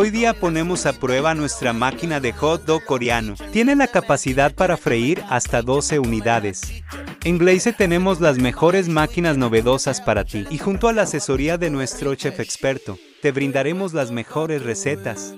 Hoy día ponemos a prueba nuestra máquina de hot dog coreano. Tiene la capacidad para freír hasta 12 unidades. En Glaze tenemos las mejores máquinas novedosas para ti y junto a la asesoría de nuestro chef experto, te brindaremos las mejores recetas.